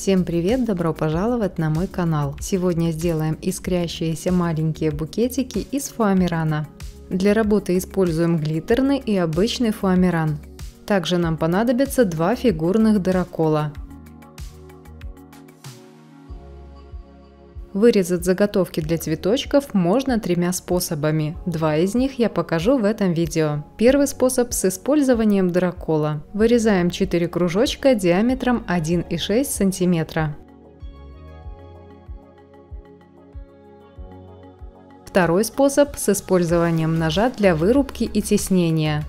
Всем привет, добро пожаловать на мой канал. Сегодня сделаем искрящиеся маленькие букетики из фуамирана. Для работы используем глиттерный и обычный фуамиран. Также нам понадобится два фигурных дырокола. Вырезать заготовки для цветочков можно тремя способами. Два из них я покажу в этом видео. Первый способ с использованием дракола. Вырезаем 4 кружочка диаметром 1,6 см. Второй способ с использованием ножа для вырубки и теснения.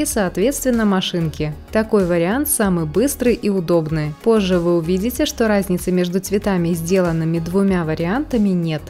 И соответственно машинки. Такой вариант самый быстрый и удобный. Позже вы увидите, что разницы между цветами, сделанными двумя вариантами, нет.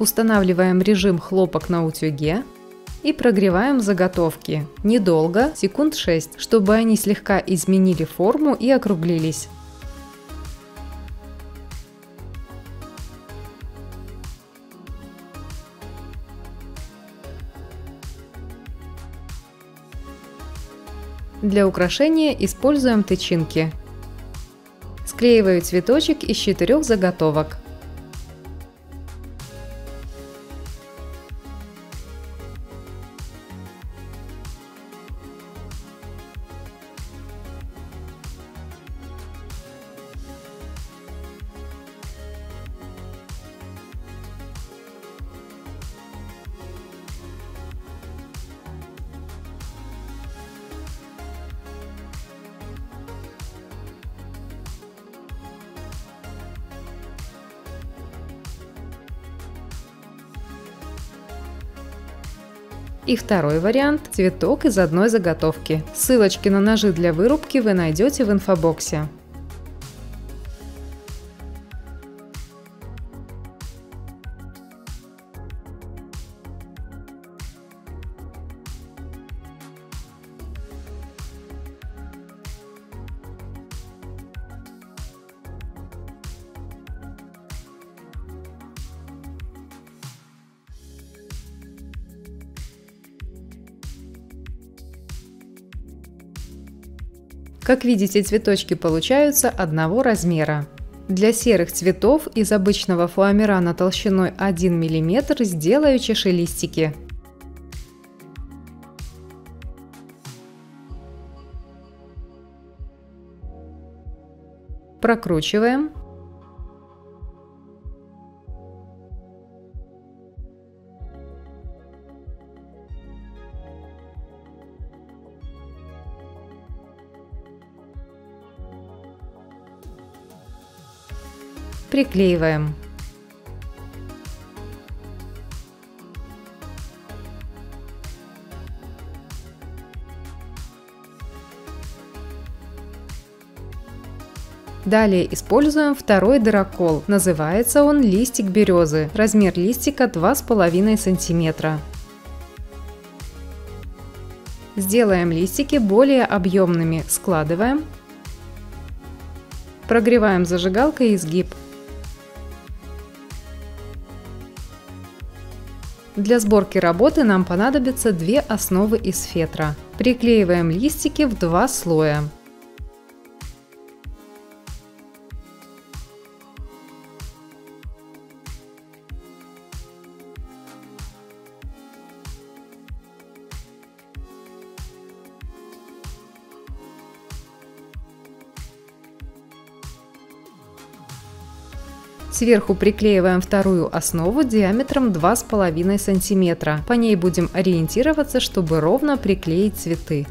Устанавливаем режим хлопок на утюге и прогреваем заготовки. Недолго, секунд 6, чтобы они слегка изменили форму и округлились. Для украшения используем тычинки. Склеиваю цветочек из четырех заготовок. И второй вариант – цветок из одной заготовки. Ссылочки на ножи для вырубки вы найдете в инфобоксе. Как видите, цветочки получаются одного размера. Для серых цветов из обычного фуамирана толщиной 1 мм сделаю чашелистики. Прокручиваем. Приклеиваем. Далее используем второй дырокол. Называется он листик березы. Размер листика 2,5 см. Сделаем листики более объемными. Складываем. Прогреваем зажигалкой изгиб. Для сборки работы нам понадобится две основы из фетра. Приклеиваем листики в два слоя. Сверху приклеиваем вторую основу диаметром 2,5 см. По ней будем ориентироваться, чтобы ровно приклеить цветы.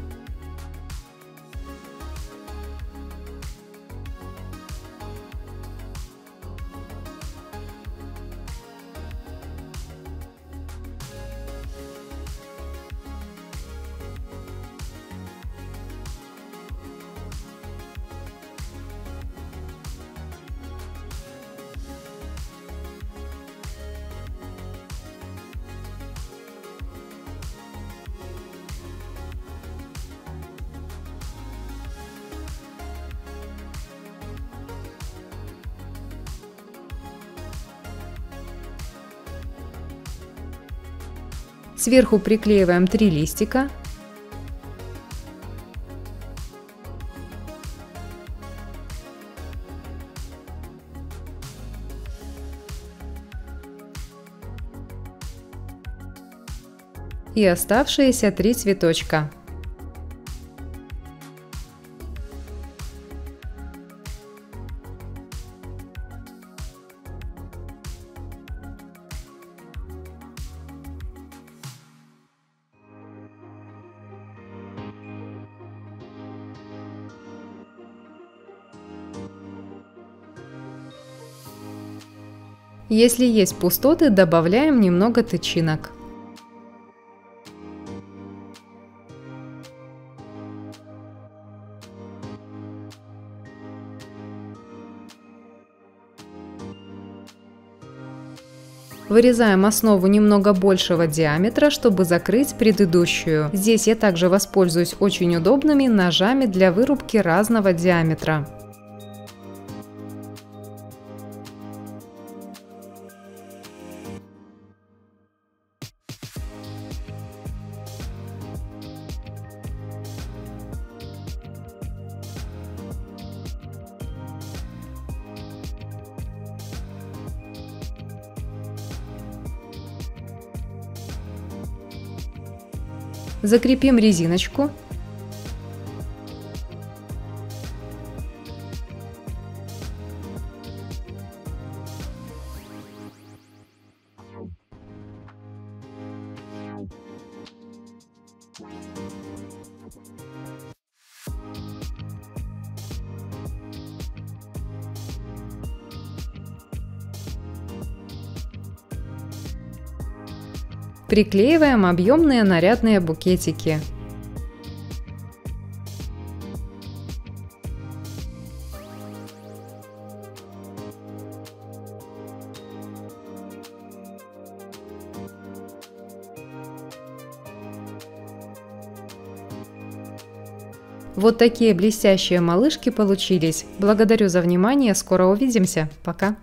Сверху приклеиваем три листика. И оставшиеся три цветочка. Если есть пустоты, добавляем немного тычинок. Вырезаем основу немного большего диаметра, чтобы закрыть предыдущую. Здесь я также воспользуюсь очень удобными ножами для вырубки разного диаметра. Закрепим резиночку. Приклеиваем объемные нарядные букетики. Вот такие блестящие малышки получились. Благодарю за внимание, скоро увидимся. Пока!